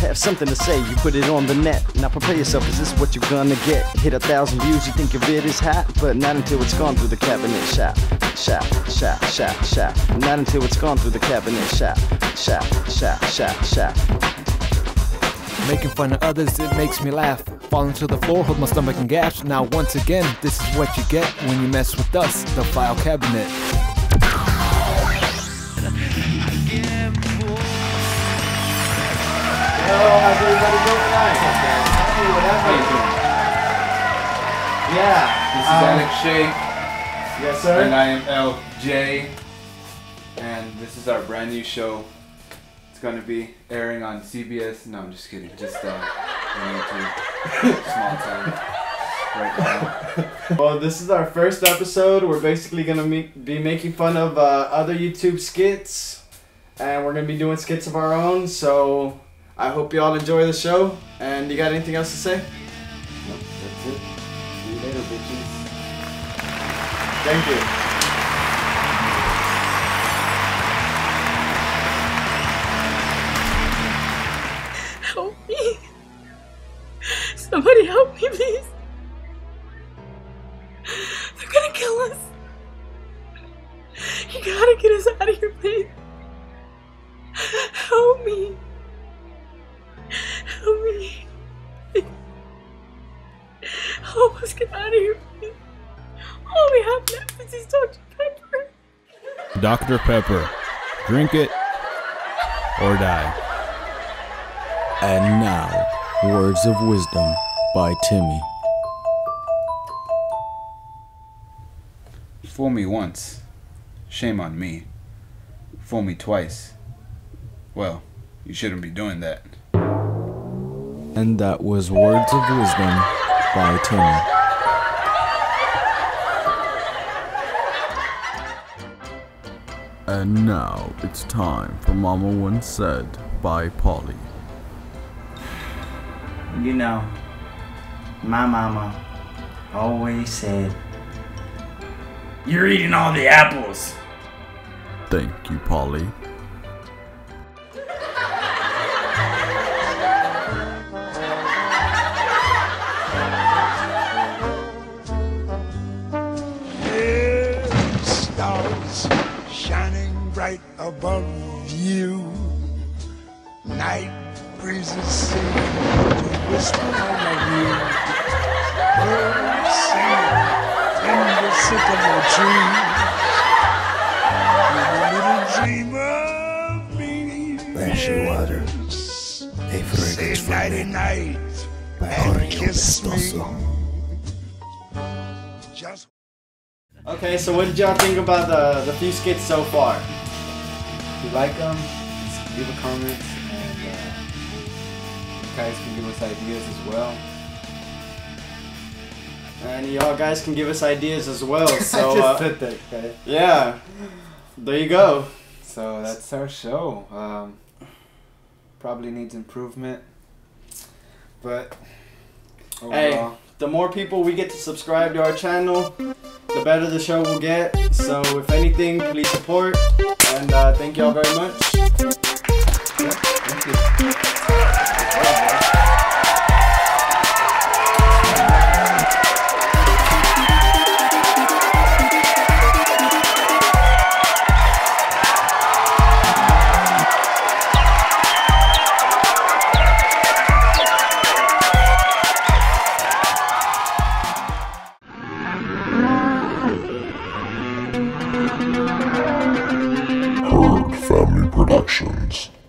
have something to say, you put it on the net. Now prepare yourself, cause this is what you're gonna get. Hit a thousand views, you think your vid is hot, but not until it's gone through the cabinet shop. Shop, shop, shop, shop. Not until it's gone through the cabinet shop. Shop, shop, shop, shop. Making fun of others, it makes me laugh. Falling to the floor, hold my stomach and gasp. Now, once again, this is what you get when you mess with us, the file cabinet. Doing tonight? Hey, whatever. Yeah. This is um, Alex Shea, Yes, sir. and I am LJ, and this is our brand new show. It's gonna be airing on CBS. No, I'm just kidding. Just uh, going to small town right now. Well, this is our first episode. We're basically gonna be making fun of uh, other YouTube skits, and we're gonna be doing skits of our own. So I hope you all enjoy the show. And you got anything else to say? Nope, that's it. See you later, bitches. Thank you. Help me. Somebody help me, please. They're gonna kill us. You gotta get us out of here, please. Help me. Help us get out of here, please. All we have left is this Dr. Pepper. Dr. Pepper. Drink it or die. And now, words of wisdom by Timmy. Fool me once, shame on me. Fool me twice. Well, you shouldn't be doing that. And that was words of wisdom by Timmy. And now it's time for Mama Once Said by Polly. You know, my mama always said, You're eating all the apples. Thank you, Polly. stars shining bright above you. Night breezes seem to whisper I you. Birds sing in the sycamore tree. A little dream of me. Flashing water, a fragrance from nighty it night by Jorge kiss Okay, so what did y'all think about the the few skits so far? If you like them, leave a comment, and uh, you guys can give us ideas as well. And y'all guys can give us ideas as well. So uh, that, okay? yeah, there you go. So that's our show. Um, probably needs improvement, but Hey, the more people we get to subscribe to our channel, the better the show will get. So if anything, please support. And uh, thank y'all very much. yeah, thank you. Productions.